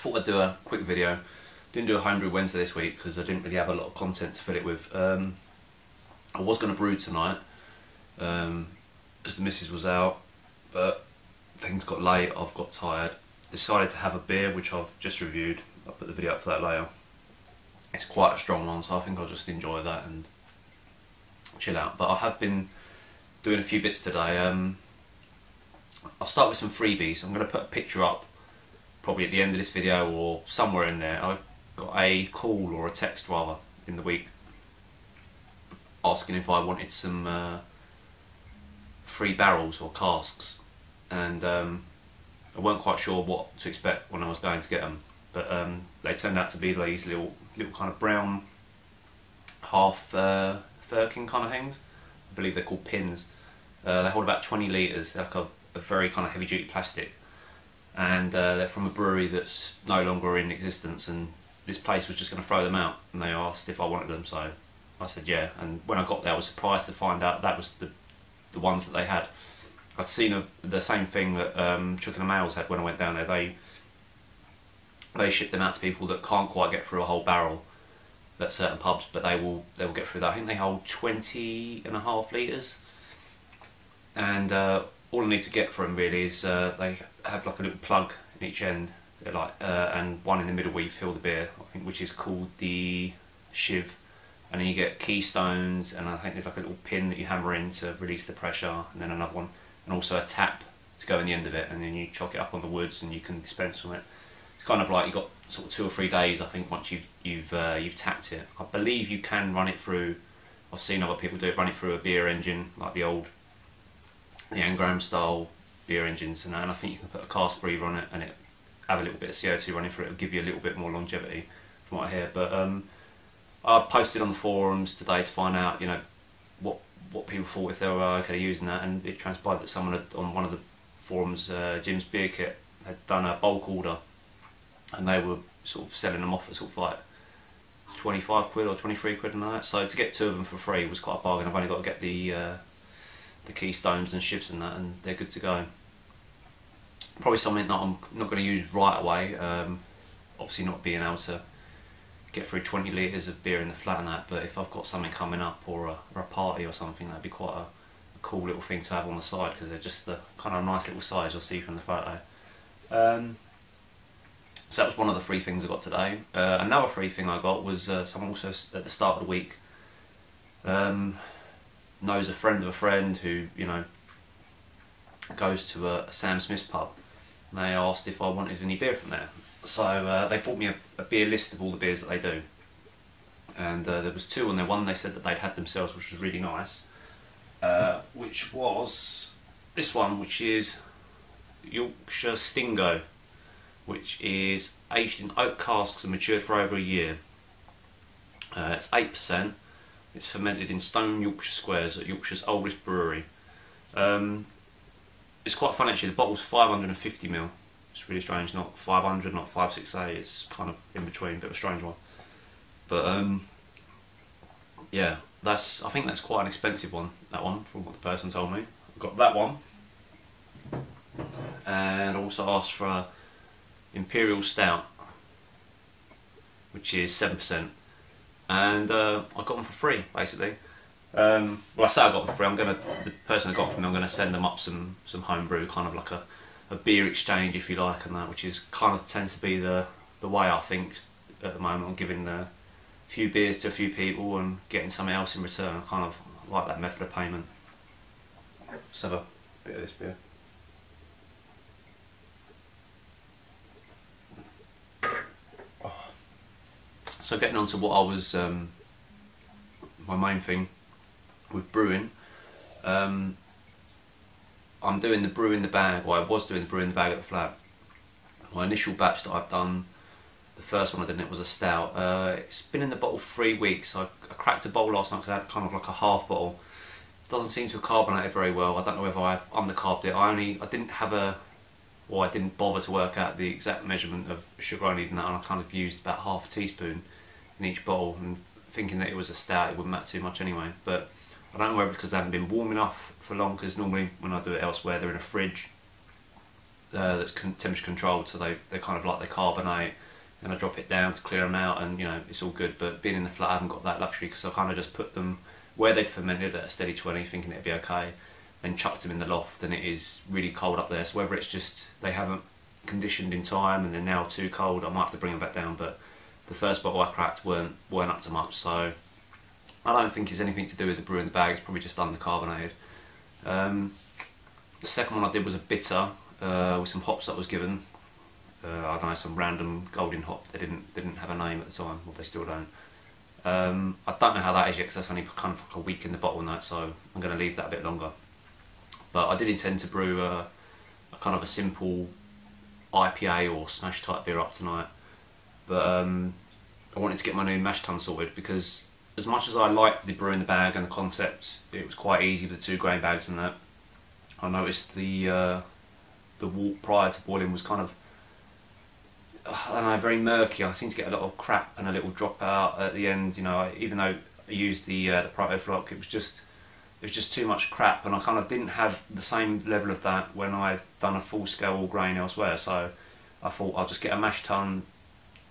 thought I'd do a quick video. Didn't do a homebrew Wednesday this week because I didn't really have a lot of content to fill it with. Um, I was going to brew tonight um, as the missus was out, but things got late, I've got tired. Decided to have a beer, which I've just reviewed. I'll put the video up for that later. It's quite a strong one, so I think I'll just enjoy that and chill out. But I have been doing a few bits today. Um, I'll start with some freebies. I'm going to put a picture up probably at the end of this video or somewhere in there. I got a call or a text rather in the week asking if I wanted some uh, free barrels or casks, and um, I weren't quite sure what to expect when I was going to get them. But um, they turned out to be these little, little kind of brown half uh, firkin kind of things. I believe they're called pins. Uh, they hold about 20 litres. Like a, a very kind of heavy duty plastic and uh, they're from a brewery that's no longer in existence and this place was just going to throw them out and they asked if I wanted them so I said yeah. And when I got there I was surprised to find out that was the the ones that they had. I'd seen a, the same thing that um, Chickenham Ales had when I went down there. They they ship them out to people that can't quite get through a whole barrel at certain pubs but they will they will get through that. I think they hold 20 and a half litres and uh, all I need to get from really is uh, they have like a little plug in each end, like uh, and one in the middle where you fill the beer. I think which is called the shive, and then you get keystones, and I think there's like a little pin that you hammer in to release the pressure, and then another one, and also a tap to go in the end of it, and then you chock it up on the woods, and you can dispense from it. It's kind of like you got sort of two or three days, I think, once you've you've uh, you've tapped it. I believe you can run it through. I've seen other people do it, run it through a beer engine, like the old the Angram style beer engines and, and I think you can put a cask breather on it and it have a little bit of CO2 running through it. It'll give you a little bit more longevity from what I hear. But um, I posted on the forums today to find out, you know, what what people thought if they were okay using that, and it transpired that someone had, on one of the forums, uh, Jim's Beer Kit, had done a bulk order, and they were sort of selling them off at sort of like 25 quid or 23 quid and that. So to get two of them for free was quite a bargain. I've only got to get the uh, the keystones and shifts and that, and they're good to go. Probably something that I'm not going to use right away. Um, obviously, not being able to get through 20 litres of beer in the flat and that, but if I've got something coming up or a, or a party or something, that'd be quite a, a cool little thing to have on the side because they're just the kind of nice little size you'll see from the photo. Um, so that was one of the three things I got today. Uh, another free thing I got was uh, someone also at the start of the week um, knows a friend of a friend who, you know, goes to a, a Sam Smith's pub. And they asked if I wanted any beer from there. So uh, they brought me a, a, beer list of all the beers that they do. And uh, there was two on there. One they said that they'd had themselves, which was really nice. Uh, which was this one, which is Yorkshire Stingo, which is aged in oak casks and matured for over a year. Uh, it's 8%. It's fermented in stone Yorkshire squares at Yorkshire's oldest brewery. Um, it's quite fun actually. The bottle's 550 ml. It's really strange. Not 500, not 568. It's kind of in between, bit of a strange one. But um, yeah, that's. I think that's quite an expensive one. That one, from what the person told me. I've got that one, and also asked for a imperial stout, which is seven percent and uh, I got them for free basically. Um, well, I say I got them for free. I'm gonna the person I got from, I'm gonna send them up some some homebrew, kind of like a, a beer exchange, if you like, and that, which is kind of tends to be the the way I think at the moment. I'm giving a few beers to a few people and getting something else in return. I kind of like that method of payment. Let's have a bit of this beer. So getting on to what I was, um, my main thing with brewing, um, I'm doing the brew in the bag, or I was doing the brew in the bag at the flat. My initial batch that I've done, the first one I did it was a stout. Uh, it's been in the bottle three weeks. I, I cracked a bowl last night because I had kind of like a half bottle. Doesn't seem to have carbonated very well. I don't know whether I've undercarbed it. I only, I didn't have a, or I didn't bother to work out the exact measurement of sugar I needed in that, and I kind of used about half a teaspoon in each bowl and thinking that it was a stout it wouldn't matter too much anyway but I don't know whether because they haven't been warm enough for long because normally when I do it elsewhere they're in a fridge uh, that's con- temperature controlled, so they they kind of like they carbonate. And I drop it down to clear them out, and you know it's all good. But being in the flat, I haven't got that luxury because I kind of just put them where they'd fermented at a steady 20, thinking it'd be okay, then chucked them in the loft, and it is really cold up there. So whether it's just they haven't conditioned in time and they're now too cold, I might have to bring them back down. But the first bottle I cracked weren't weren't up to much, so I don't think it's anything to do with the brew in the bag. It's probably just undercarbonated. Um, the second one I did was a bitter uh, with some hops that was given. Uh, I don't know some random golden hop. They didn't they didn't have a name at the time, or they still don't. Um, I don't know how that is yet because that's only kind of like a week in the bottle that, so I'm going to leave that a bit longer. But I did intend to brew a, a kind of a simple IPA or smash type beer up tonight. But um, I wanted to get my new mash tun sorted because as much as I liked the brew in the bag and the concept, it was quite easy with the two grain bags and that. I noticed the uh, the wort prior to boiling was kind of I don't know very murky. I seem to get a lot of crap and a little drop out at the end. You know, even though I used the uh, the Protofloc, it was just it was just too much crap, and I kind of didn't have the same level of that when I've done a full scale all grain elsewhere. So I thought I'll just get a mash tun,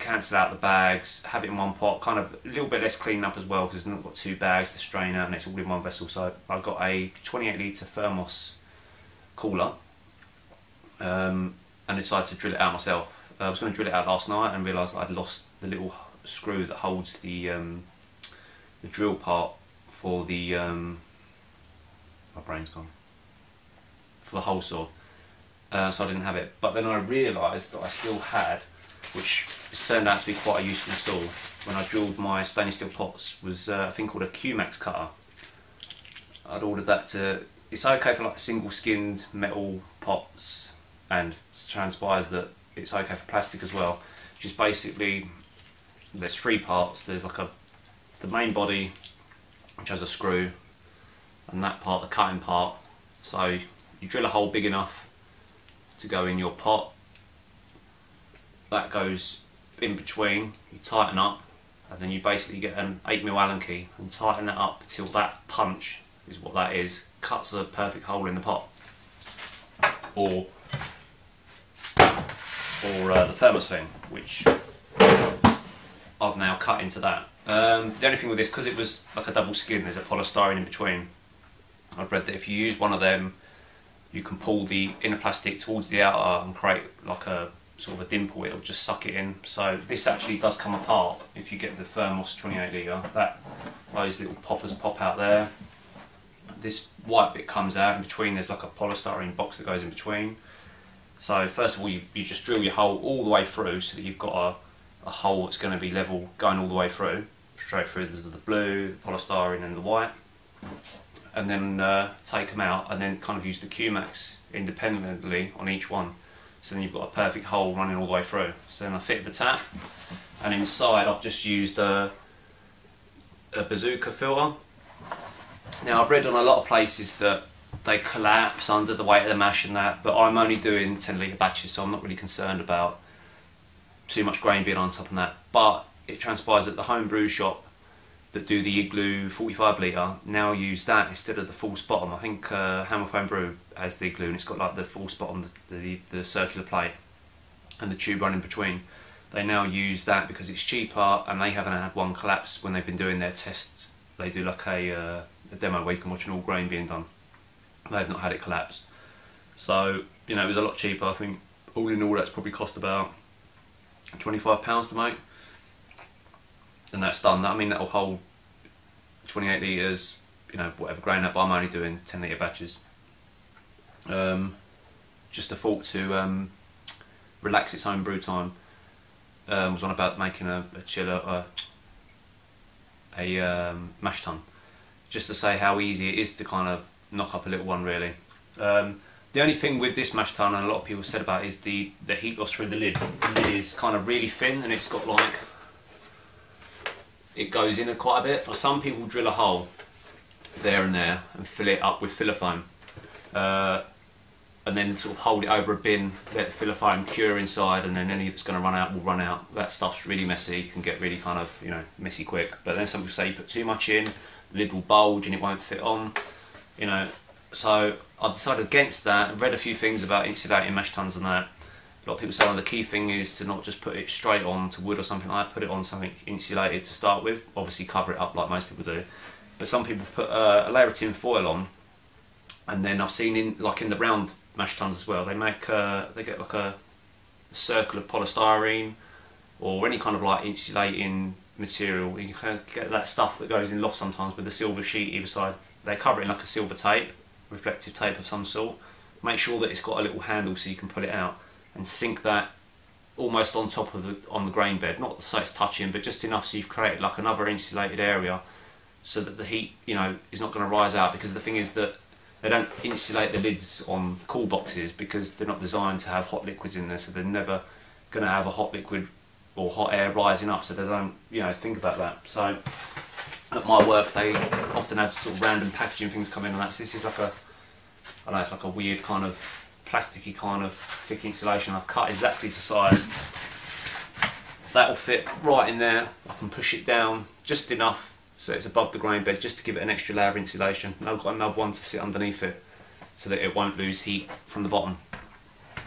cancel out the bags, have it in one pot, kind of a little bit less clean up as well because I've got two bags to strain out and it's all in one vessel. So I got a 28 litre thermos cooler um, and decided to drill it out myself. I was going to drill it out last night and realised I'd lost the little screw that holds the um, the drill part for the um, my brain's gone for the hole saw, uh, so I didn't have it. But then I realised that I still had, which has turned out to be quite a useful tool when I drilled my stainless steel pots, was uh, a thing called a Q-Max cutter. I'd ordered that to. It's okay for like single skinned metal pots, and transpires that it's okay for plastic as well. Just basically, there's three parts. There's like a the main body, which has a screw, and that part, the cutting part. So you drill a hole big enough to go in your pot. That goes in between. You tighten up, and then you basically get an 8mm Allen key and tighten that up till that punch is what that is. Cuts a perfect hole in the pot. Or or uh, the thermos thing, which I've now cut into that. Um, the only thing with this, because it was like a double skin, there's a polystyrene in between. I've read that if you use one of them, you can pull the inner plastic towards the outer and create like a sort of a dimple. It'll just suck it in. So this actually does come apart if you get the Thermos 28 litre. That those little poppers pop out there. This white bit comes out in between. There's like a polystyrene box that goes in between. So first of all, you, you just drill your hole all the way through so that you've got a, a hole that's going to be level going all the way through, straight through the, the blue, the polystyrene and the white. And then uh, take them out and then kind of use the Q-Max independently on each one. So then you've got a perfect hole running all the way through. So then I fit the tap and inside I've just used a, a bazooka filter. Now I've read on a lot of places that they collapse under the weight of the mash and that, but I'm only doing 10 litre batches, so I'm not really concerned about too much grain being on top of that. But it transpires at the home brew shop that do the igloo 45 litre now use that instead of the false bottom. I think uh, Hammer Brew has the igloo and it's got like the false bottom, the, the, the circular plate and the tube running between. They now use that because it's cheaper and they haven't had one collapse when they've been doing their tests. They do like a, uh, a demo where you can watch an all grain being done they've not had it collapse. So, you know, it was a lot cheaper. I think all in all that's probably cost about £25 to make. And that's done. I mean, that'll hold 28 litres, you know, whatever grain up, but I'm only doing 10 litre batches. Um, just a thought to um, relax its own brew time. Um, was on about making a, a chiller, uh, a um, mash tun, just to say how easy it is to kind of knock up a little one really. Um, the only thing with this mash tun, and a lot of people said about, is the the heat loss through the lid. The lid is kind of really thin, and it's got like it goes in quite a bit. Some people drill a hole there and there and fill it up with filler foam, uh, and then sort of hold it over a bin, let the filler foam cure inside, and then any that's going to run out will run out. That stuff's really messy, can get really kind of you know messy quick. But then some people say you put too much in, the lid will bulge and it won't fit on you know, so I decided against that. read a few things about insulating mash tuns and that. A lot of people say well, the key thing is to not just put it straight on to wood or something like that. Put it on something insulated to start with. Obviously cover it up like most people do. But some people put uh, a layer of tin foil on, and then I've seen in like in the round mash tuns as well. They make uh, they get like a, a circle of polystyrene or any kind of like insulating material. You can get that stuff that goes in loft sometimes with the silver sheet either side. They cover it in like a silver tape, reflective tape of some sort. Make sure that it's got a little handle so you can pull it out and sink that almost on top of the on the grain bed. Not so it's touching, but just enough so you've created like another insulated area so that the heat, you know, is not going to rise out. Because the thing is that they don't insulate the lids on cool boxes because they're not designed to have hot liquids in there, so they're never going to have a hot liquid or hot air rising up, so they don't, you know, think about that. So at my work, they often have sort of random packaging things come in, and that's this is like a, I know, it's like a weird kind of plasticky kind of thick insulation. I've cut exactly to size. That'll fit right in there. I can push it down just enough so it's above the grain bed just to give it an extra layer of insulation. And I've got another one to sit underneath it so that it won't lose heat from the bottom.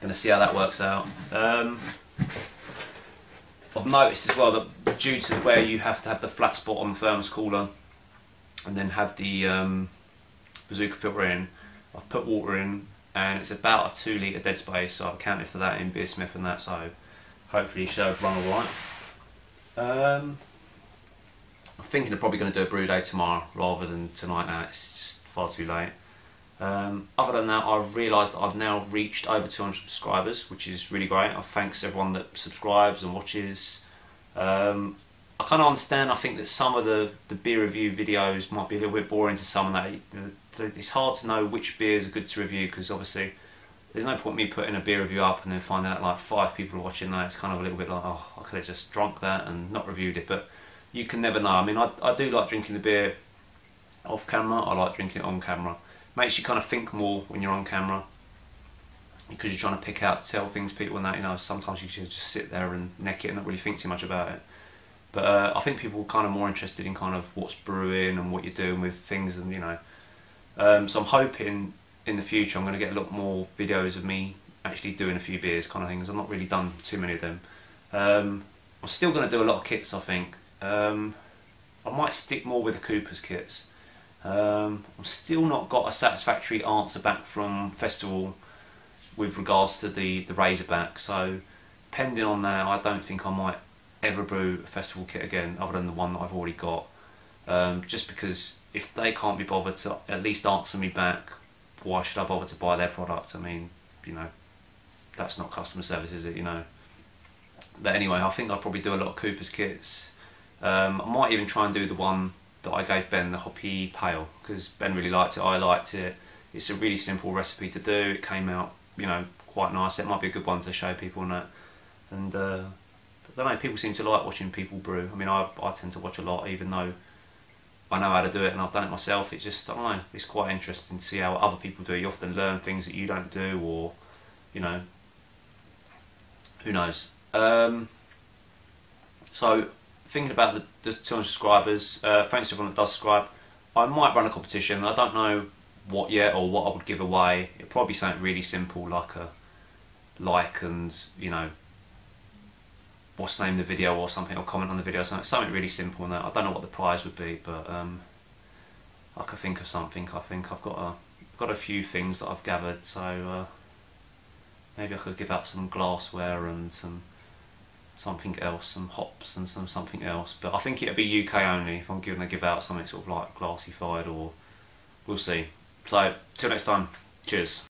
Going to see how that works out. Um, I've noticed as well that due to where you have to have the flat spot on the thermos cooler and then have the um, bazooka filter in, I've put water in and it's about a two litre dead space so I've accounted for that in BeerSmith and that so hopefully should run alright. Um, I'm thinking I'm probably going to do a brew day tomorrow rather than tonight now, it's just far too late. Um, other than that, I've realised that I've now reached over 200 subscribers, which is really great. I thanks everyone that subscribes and watches. Um, I kind of understand. I think that some of the, the beer review videos might be a little bit boring to some. Of that it's hard to know which beers are good to review because obviously there's no point me putting a beer review up and then finding out like five people are watching that. It's kind of a little bit like oh I could have just drunk that and not reviewed it, but you can never know. I mean I, I do like drinking the beer off camera. I like drinking it on camera makes you kind of think more when you're on camera because you're trying to pick out tell things people and that you know sometimes you should just sit there and neck it and not really think too much about it but uh, I think people are kind of more interested in kind of what's brewing and what you're doing with things and you know um, so I'm hoping in the future I'm going to get a lot more videos of me actually doing a few beers kind of things I've not really done too many of them um, I'm still going to do a lot of kits I think um, I might stick more with the Cooper's kits um, I've still not got a satisfactory answer back from Festival with regards to the, the Razorback. So, pending on that, I don't think I might ever brew a Festival kit again, other than the one that I've already got. Um, just because if they can't be bothered to at least answer me back, why should I bother to buy their product? I mean, you know, that's not customer service, is it? You know. But anyway, I think I'll probably do a lot of Cooper's kits. Um, I might even try and do the one that I gave Ben the hoppy pale because Ben really liked it. I liked it. It's a really simple recipe to do. It came out, you know, quite nice. It might be a good one to show people and that. And uh, I don't know. People seem to like watching people brew. I mean, I I tend to watch a lot, even though I know how to do it and I've done it myself. It's just I don't know. It's quite interesting to see how other people do. it. You often learn things that you don't do, or you know, who knows. Um, so thinking about the, the 200 subscribers, uh, thanks to everyone that does subscribe. I might run a competition. I don't know what yet or what I would give away. It'd probably be something really simple like a like and you know what's the name the video or something or comment on the video something, something really simple and that. I don't know what the prize would be but um, I could think of something. I think I've got a got a few things that I've gathered so uh, maybe I could give out some glassware and some something else, some hops and some something else. But I think it'd be UK only if I'm going to give out something sort of like glassified or we'll see. So, till next time, cheers.